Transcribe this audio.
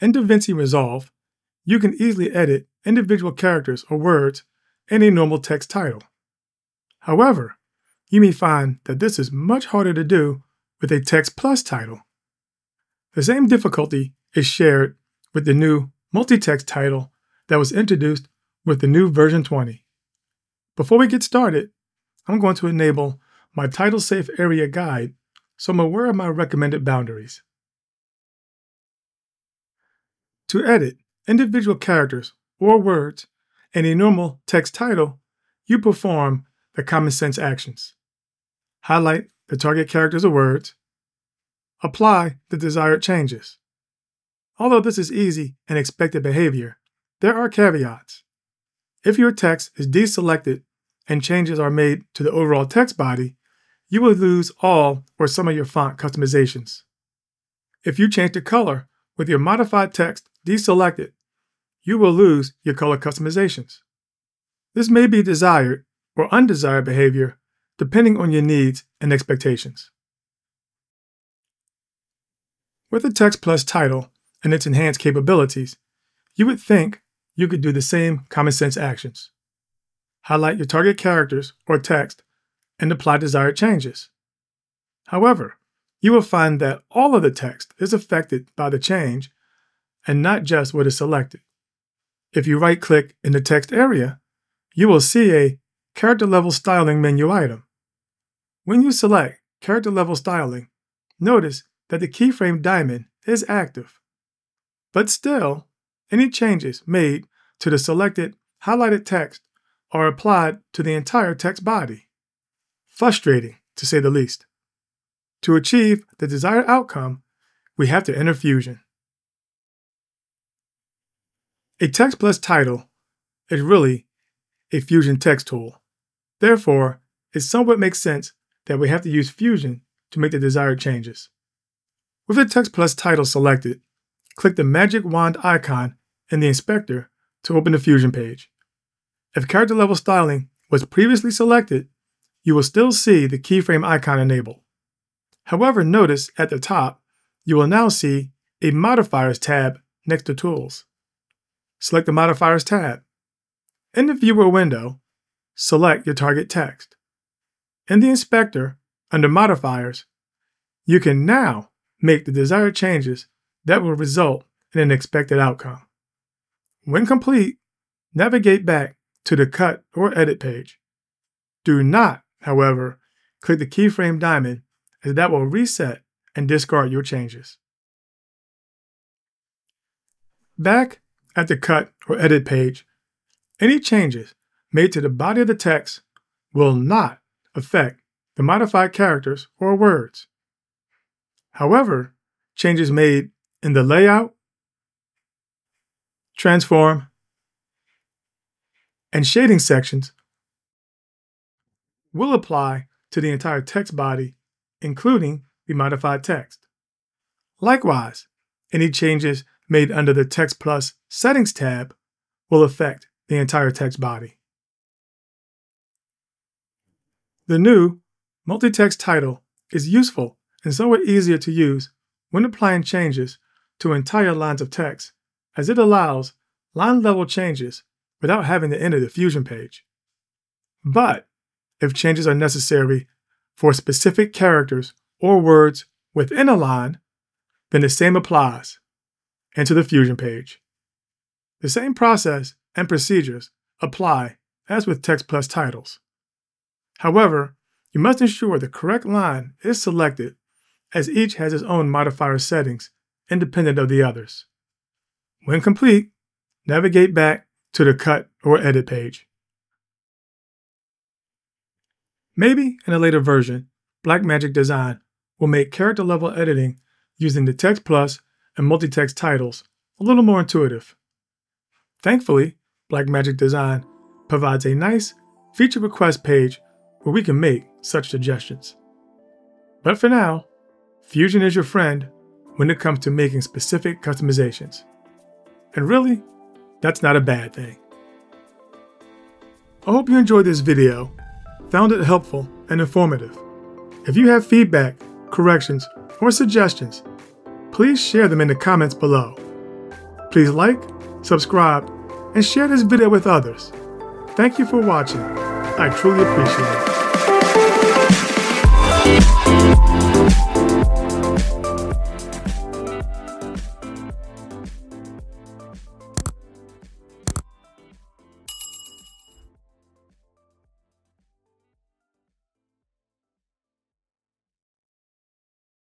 in DaVinci Resolve, you can easily edit individual characters or words in a normal text title. However, you may find that this is much harder to do with a Text Plus title. The same difficulty is shared with the new multi-text title that was introduced with the new version 20. Before we get started, I'm going to enable my title safe area guide so I'm aware of my recommended boundaries. To edit individual characters or words in a normal text title, you perform the common sense actions. Highlight the target characters or words. Apply the desired changes. Although this is easy and expected behavior, there are caveats. If your text is deselected and changes are made to the overall text body, you will lose all or some of your font customizations. If you change the color with your modified text deselected, you will lose your color customizations. This may be desired or undesired behavior depending on your needs and expectations. With the Text Plus title and its enhanced capabilities, you would think you could do the same common sense actions. Highlight your target characters or text and apply desired changes. However, you will find that all of the text is affected by the change and not just what is selected. If you right click in the text area, you will see a character level styling menu item. When you select character level styling, notice that the keyframe diamond is active. But still, any changes made to the selected highlighted text are applied to the entire text body. Frustrating, to say the least. To achieve the desired outcome, we have to enter Fusion. A Text Plus title is really a Fusion text tool. Therefore, it somewhat makes sense that we have to use Fusion to make the desired changes. With the Text Plus title selected, click the magic wand icon in the inspector to open the Fusion page. If character level styling was previously selected, you will still see the keyframe icon enabled. However, notice at the top, you will now see a Modifiers tab next to Tools select the Modifiers tab. In the Viewer window, select your target text. In the inspector, under Modifiers, you can now make the desired changes that will result in an expected outcome. When complete, navigate back to the Cut or Edit page. Do not, however, click the keyframe diamond as that will reset and discard your changes. Back at the cut or edit page, any changes made to the body of the text will not affect the modified characters or words. However, changes made in the layout, transform, and shading sections will apply to the entire text body, including the modified text. Likewise, any changes made under the Text Plus Settings tab will affect the entire text body. The new multi-text title is useful and somewhat easier to use when applying changes to entire lines of text, as it allows line level changes without having to enter the Fusion page. But if changes are necessary for specific characters or words within a line, then the same applies into the Fusion page. The same process and procedures apply as with Text Plus titles. However, you must ensure the correct line is selected as each has its own modifier settings independent of the others. When complete, navigate back to the Cut or Edit page. Maybe in a later version, Blackmagic Design will make character level editing using the Text Plus and multi-text titles a little more intuitive. Thankfully, Blackmagic Design provides a nice feature request page where we can make such suggestions. But for now, Fusion is your friend when it comes to making specific customizations. And really, that's not a bad thing. I hope you enjoyed this video, found it helpful and informative. If you have feedback, corrections, or suggestions, please share them in the comments below. Please like, subscribe, and share this video with others. Thank you for watching. I truly appreciate it.